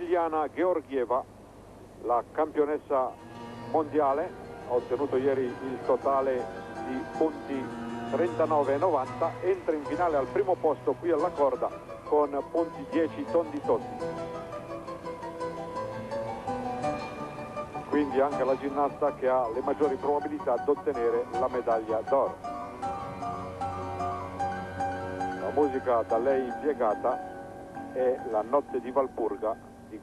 Iliana Georgieva, la campionessa mondiale, ha ottenuto ieri il totale di punti 39,90, entra in finale al primo posto qui alla corda con punti 10 tondi tondi. Quindi anche la ginnasta che ha le maggiori probabilità di ottenere la medaglia d'oro. La musica da lei impiegata è La notte di Valpurga di